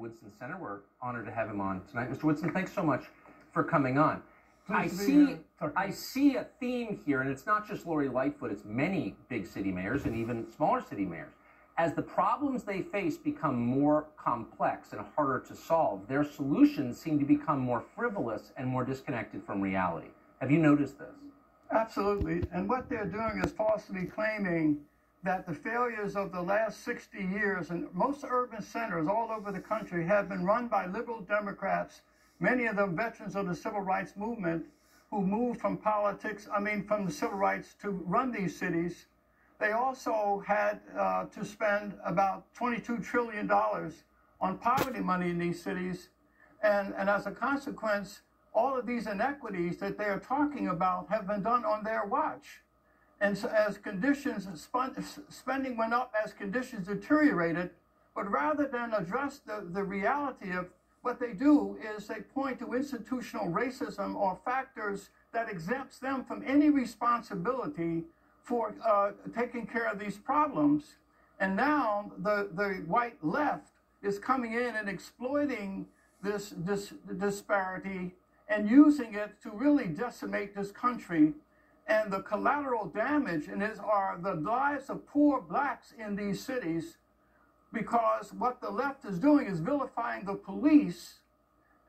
Woodson Center. We're honored to have him on tonight. Mr. Woodson, thanks so much for coming on. I see, I see a theme here, and it's not just Lori Lightfoot, it's many big city mayors and even smaller city mayors. As the problems they face become more complex and harder to solve, their solutions seem to become more frivolous and more disconnected from reality. Have you noticed this? Absolutely. And what they're doing is falsely claiming that the failures of the last 60 years and most urban centers all over the country have been run by liberal Democrats many of them veterans of the civil rights movement who moved from politics, I mean, from the civil rights to run these cities. They also had uh, to spend about $22 trillion on poverty money in these cities. And, and as a consequence, all of these inequities that they are talking about have been done on their watch. And so as conditions, spending went up as conditions deteriorated, but rather than address the, the reality of what they do is they point to institutional racism or factors that exempts them from any responsibility for uh, taking care of these problems. And now the, the white left is coming in and exploiting this, this disparity and using it to really decimate this country. And the collateral damage in it are the lives of poor blacks in these cities because what the left is doing is vilifying the police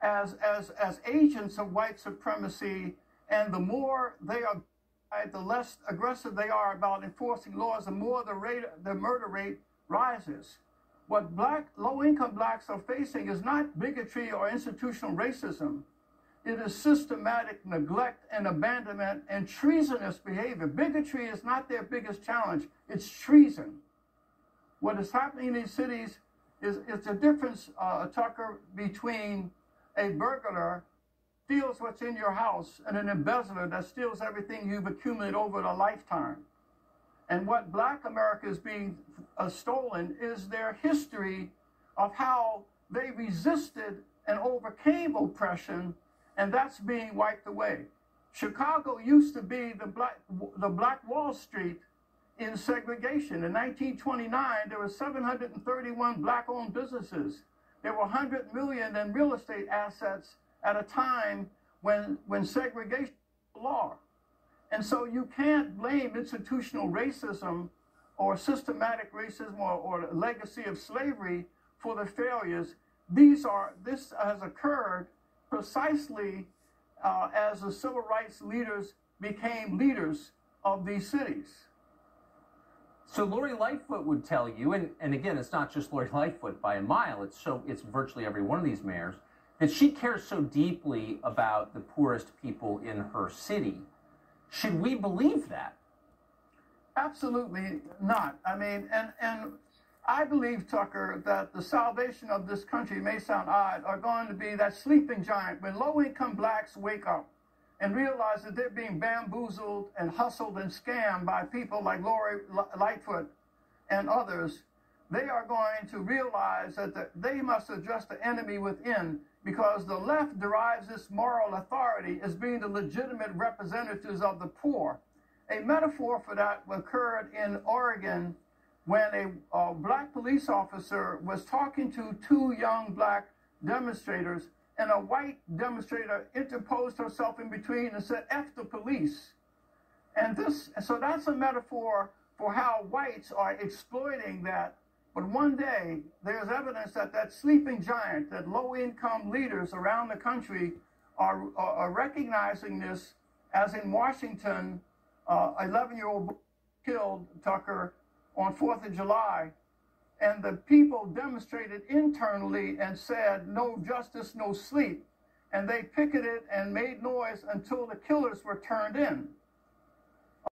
as, as, as agents of white supremacy. And the more they are, the less aggressive they are about enforcing laws, the more the rate, the murder rate rises. What black, low-income blacks are facing is not bigotry or institutional racism. It is systematic neglect and abandonment and treasonous behavior. Bigotry is not their biggest challenge. It's treason. What is happening in these cities is it's a difference, uh, Tucker, between a burglar steals what's in your house and an embezzler that steals everything you've accumulated over a lifetime. And what black America is being uh, stolen is their history of how they resisted and overcame oppression, and that's being wiped away. Chicago used to be the black, the black Wall Street in segregation. In 1929, there were 731 black-owned businesses. There were 100 million in real estate assets at a time when, when segregation was law. And so you can't blame institutional racism or systematic racism or, or legacy of slavery for the failures. These are, this has occurred precisely uh, as the civil rights leaders became leaders of these cities. So Lori Lightfoot would tell you, and, and again, it's not just Lori Lightfoot by a mile, it's so it's virtually every one of these mayors, that she cares so deeply about the poorest people in her city. Should we believe that? Absolutely not. I mean, and and I believe, Tucker, that the salvation of this country may sound odd, are going to be that sleeping giant when low income blacks wake up and realize that they're being bamboozled and hustled and scammed by people like Lori Lightfoot and others, they are going to realize that the, they must address the enemy within because the left derives its moral authority as being the legitimate representatives of the poor. A metaphor for that occurred in Oregon when a, a black police officer was talking to two young black demonstrators and a white demonstrator interposed herself in between and said, F the police. And this, so that's a metaphor for how whites are exploiting that. But one day, there's evidence that that sleeping giant, that low income leaders around the country are, are, are recognizing this, as in Washington, 11 uh, year old killed Tucker on 4th of July and the people demonstrated internally and said, no justice, no sleep. And they picketed and made noise until the killers were turned in.